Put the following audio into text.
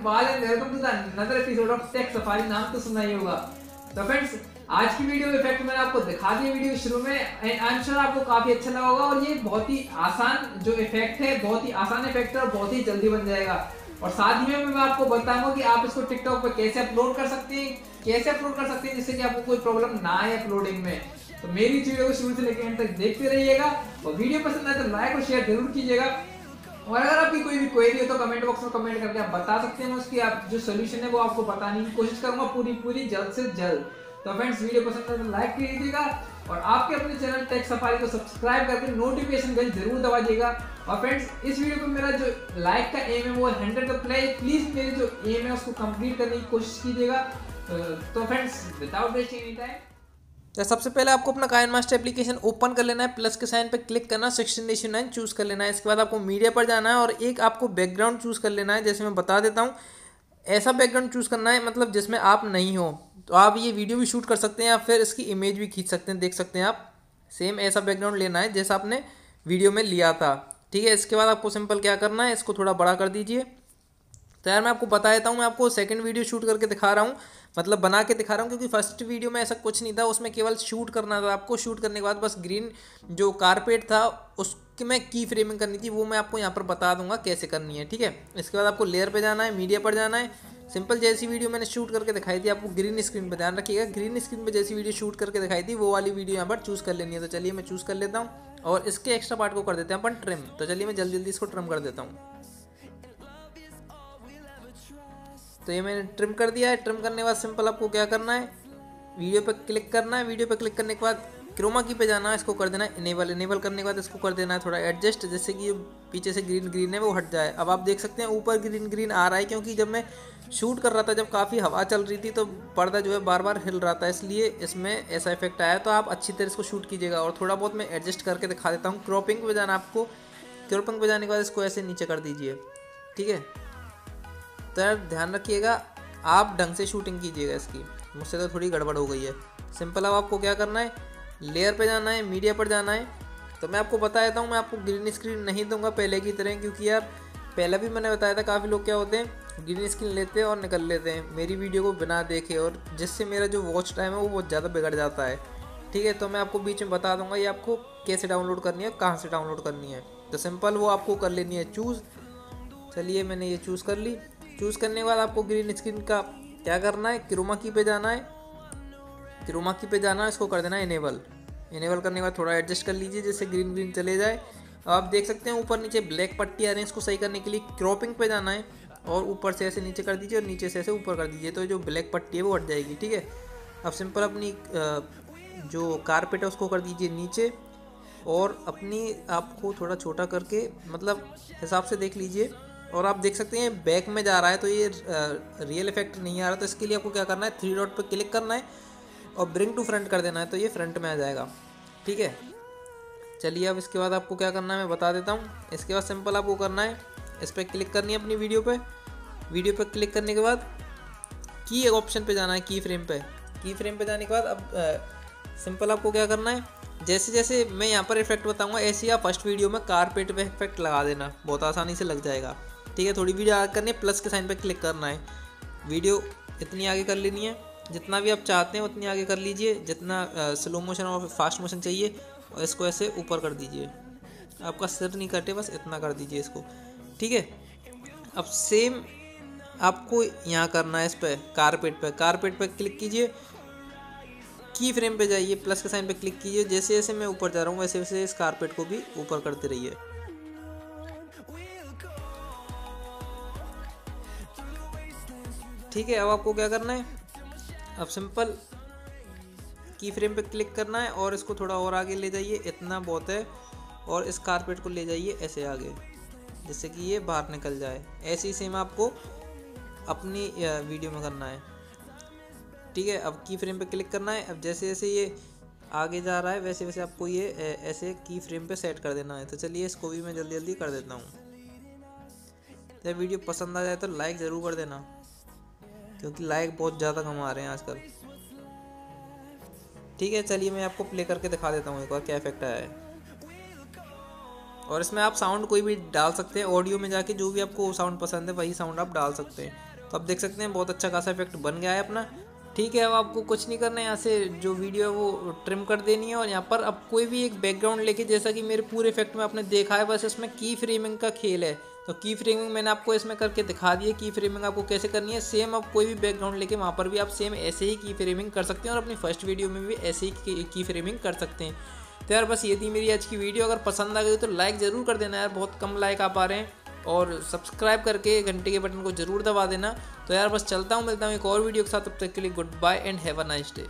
Another episode of tech safari नाम तो सुना ही होगा। तो फ्रेंड्स आज की वीडियो इफ़ेक्ट मैंने आपको दिखा दिया वीडियो शुरू में एंड आई एम श्योर आपको काफ़ी अच्छा लगा होगा, और ये बहुत ही आसान जो इफ़ेक्ट है, बहुत ही आसान इफ़ेक्ट है, और बहुत ही जल्दी बन जाएगा। और साथ ही में मैं आपको बताऊँगा कि आप इसको टिकटॉक पर कैसे अपलोड कर सकते हैं, कैसे अपलोड कर सकते हैं, जिससे कि आपको कोई प्रॉब्लम ना आए अपलोडिंग में। तो मेरी वीडियो को शुरू से लेकर एंड तक देखते रहिएगा, और वीडियो पसंद आए तो लाइक और शेयर ज़रूर कीजिएगा। और अगर आपकी कोई भी क्वेरी हो तो कमेंट बॉक्स में कमेंट करके आप बता सकते हैं उसकी आप जो सोल्यूशन है वो आपको बताने की कोशिश करूँगा पूरी पूरी, जल्द से जल्द। तो फ्रेंड्स वीडियो पसंद आए तो लाइक कर दीजिएगा और आपके अपने चैनल टेक सफारी को सब्सक्राइब करके नोटिफिकेशन बेल ज़रूर दबा दीजिएगा। और फ्रेंड्स इस वीडियो पे मेरा जो लाइक का एम है वो हंड्रेड का प्ले प्लीज़ मेरी जो एम है उसको कंप्लीट करने की कोशिश कीजिएगा। तो friends without wasting any time तो सबसे पहले आपको अपना कायन मास्टर एप्लीकेशन ओपन कर लेना है प्लस के साइन पे क्लिक करना सिक्सटीन डेशन नाइन चूज़ कर लेना है। इसके बाद आपको मीडिया पर जाना है और एक आपको बैकग्राउंड चूज़ कर लेना है, जैसे मैं बता देता हूँ। ऐसा बैकग्राउंड चूज़ करना है मतलब जिसमें आप नहीं हो। तो आप ये वीडियो भी शूट कर सकते हैं या फिर इसकी इमेज भी खींच सकते हैं, देख सकते हैं आप। सेम ऐसा बैकग्राउंड लेना है, जैसा आपने वीडियो में लिया था। ठीक है, इसके बाद आपको सिंपल क्या करना है, इसको थोड़ा बड़ा कर दीजिए। तो यार मैं आपको बता देता हूँ, मैं आपको सेकंड वीडियो शूट करके दिखा रहा हूँ। मतलब बना के दिखा रहा हूँ, क्योंकि फ़र्स्ट वीडियो में ऐसा कुछ नहीं था, उसमें केवल शूट करना था, आपको शूट करने के बाद बस ग्रीन जो कारपेट था, उसकी मैं की फ्रेमिंग करनी थी, वो मैं आपको यहाँ पर बता दूँगा कैसे करनी है, ठीक है? इसके बाद आपको लेयर पर जाना है मीडिया पर जाना है। सिंपल जैसी वीडियो मैंने शूट करके दिखाई थी, आपको ग्रीन स्क्रीन पर ध्यान रखिएगा। ग्रीन स्क्रीन पर जैसी वीडियो शूट करके दिखाई थी, वो वाली वीडियो यहाँ पर चूज़ कर लेनी है। तो चलिए मैं चूज़ कर लेता हूँ और इसके एक्स्ट्रा पार्ट को कर देते हैं अपन ट्रिम तो चलिए मैं जल्दी जल्दी इसको ट्रिम कर देता हूँ। तो ये मैंने ट्रिम कर दिया है। ट्रिम करने के बाद सिंपल आपको क्या करना है? वीडियो पे क्लिक करना है। वीडियो पे क्लिक करने के बाद क्रोमा की पे जाना है। इसको कर देना है इनेबल इनेबल करने के बाद इसको कर देना है थोड़ा एडजस्ट जैसे कि पीछे से ग्रीन ग्रीन है, वो हट जाए। अब आप देख सकते हैं ऊपर ग्रीन ग्रीन आ रहा है क्योंकि जब मैं शूट कर रहा था, जब काफ़ी हवा चल रही थी तो पर्दा जो है बार बार हिल रहा था। इसलिए इसमें ऐसा इफ़ेक्ट आया। तो आप अच्छी तरह इसको शूट कीजिएगा और थोड़ा बहुत मैं एडजस्ट करके दिखा देता हूँ। क्रॉपिंग पे जाना आपको। क्रॉपिंग पे जाने के बाद इसको ऐसे नीचे कर दीजिए। ठीक है? तो यार ध्यान रखिएगा, आप ढंग से शूटिंग कीजिएगा इसकी। मुझसे तो थोड़ी गड़बड़ हो गई है। सिंपल अब आपको क्या करना है? लेयर पे जाना है मीडिया पर जाना है। तो मैं आपको बता देता हूँ, मैं आपको ग्रीन स्क्रीन नहीं दूँगा पहले की तरह, क्योंकि यार पहले भी मैंने बताया था, काफ़ी लोग क्या होते हैं ग्रीन स्क्रीन लेते हैं और निकल लेते हैं। मेरी वीडियो को बिना देखे और जिससे मेरा जो वॉच टाइम है, वो बहुत ज़्यादा बिगड़ जाता है। ठीक है तो मैं आपको बीच में बता दूँगा, ये आपको कैसे डाउनलोड करनी है, कहाँ से डाउनलोड करनी है। तो सिंपल वो आपको कर लेनी है चूज़ चलिए मैंने ये चूज़ कर ली। चूज़ करने के बाद आपको ग्रीन स्क्रीन का क्या करना है? क्रोमा की पे जाना है। क्रोमा की पे जाना है इसको कर देना है इनेबल इनेबल करने के बाद थोड़ा एडजस्ट कर लीजिए, जैसे ग्रीन ग्रीन चले जाए। आप देख सकते हैं, ऊपर नीचे ब्लैक पट्टी आ रही है, इसको सही करने के लिए क्रॉपिंग पे जाना है। और ऊपर से ऐसे नीचे कर दीजिए और नीचे से ऐसे ऊपर कर दीजिए तो जो ब्लैक पट्टी है वो हट जाएगी, ठीक है? अब सिंपल अपनी जो कारपेट है, उसको कर दीजिए नीचे। और अपनी आपको थोड़ा छोटा करके मतलब हिसाब से देख लीजिए और आप देख सकते हैं, बैक में जा रहा है तो ये रियल इफ़ेक्ट नहीं आ रहा तो इसके लिए आपको क्या करना है थ्री डॉट पर क्लिक करना है और ब्रिंग टू फ्रंट कर देना है तो ये फ्रंट में आ जाएगा। ठीक है? चलिए अब इसके बाद आपको क्या करना है, मैं बता देता हूँ। इसके बाद सिंपल आपको करना है, इस पर क्लिक करनी है अपनी वीडियो पर वीडियो पर क्लिक करने के बाद की एक ऑप्शन पे जाना है की फ्रेम पे। की फ्रेम पे जाने के बाद अब सिंपल आपको क्या करना है, जैसे जैसे मैं यहाँ पर इफ़ेक्ट बताऊँगा, ऐसे ही आप फ़र्स्ट वीडियो में कारपेट पे इफ़ेक्ट लगा देना, बहुत आसानी से लग जाएगा। ठीक है, थोड़ी वीडियो आगे करनी है प्लस के साइन पर क्लिक करना है। वीडियो इतनी आगे कर लेनी है, जितना भी आप चाहते हैं उतनी आगे कर लीजिए, जितना स्लो मोशन और फास्ट मोशन चाहिए, और इसको ऐसे ऊपर कर दीजिए। आपका सिर नहीं कटे, बस इतना कर दीजिए इसको। ठीक है? अब सेम आपको यहाँ करना है इस पर कारपेट पर कारपेट पर क्लिक कीजिए की फ्रेम पे जाइए प्लस के साइन पे क्लिक कीजिए जैसे जैसे मैं ऊपर जा रहा हूँ वैसे वैसे इस कारपेट को भी ऊपर करते रहिए। ठीक है, अब आपको क्या करना है? अब सिंपल की फ्रेम पे क्लिक करना है और इसको थोड़ा और आगे ले जाइए, इतना बहुत है। और इस कारपेट को ले जाइए ऐसे आगे, जिससे कि ये बाहर निकल जाए। ऐसे ही सेम आपको अपनी वीडियो में करना है। ठीक है, अब की फ्रेम पे क्लिक करना है। अब जैसे जैसे ये आगे जा रहा है, वैसे वैसे आपको ये ऐसे की फ्रेम पे सेट कर देना है। तो चलिए इसको भी मैं जल्दी जल्दी कर देता हूँ। जब वीडियो पसंद आ जाए तो लाइक ज़रूर कर देना। क्योंकि लाइक बहुत ज़्यादा कमा रहे हैं आजकल। ठीक है, चलिए मैं आपको प्ले करके दिखा देता हूँ एक बार क्या इफ़ेक्ट आया है। और इसमें आप साउंड कोई भी डाल सकते हैं ऑडियो में जाके जो भी आपको साउंड पसंद है, वही साउंड आप डाल सकते हैं। तो आप देख सकते हैं, बहुत अच्छा खासा इफ़ेक्ट बन गया है अपना। ठीक है, अब आपको कुछ नहीं करना है, यहाँ से जो वीडियो है वो ट्रिम कर देनी है। और यहाँ पर अब कोई भी एक बैकग्राउंड लेके, जैसा कि मेरे पूरे इफ़ेक्ट में आपने देखा है, बस इसमें की फ्रेमिंग का खेल है। तो की फ्रेमिंग मैंने आपको इसमें करके दिखा दी है। की फ्रेमिंग आपको कैसे करनी है? सेम आप कोई भी बैकग्राउंड लेके वहाँ पर भी आप सेम ऐसे ही की फ्रेमिंग कर सकते हैं और अपनी फ़र्स्ट वीडियो में भी ऐसे ही की फ्रेमिंग कर सकते हैं। तो यार बस ये थी मेरी आज की वीडियो अगर पसंद आ गई तो लाइक ज़रूर कर देना यार। बहुत कम लाइक आ पा रहे हैं और सब्सक्राइब करके घंटे के बटन को ज़रूर दबा देना। तो यार बस चलता हूँ, मिलता हूँ एक और वीडियो के साथ। तब तक के लिए goodbye and have a nice day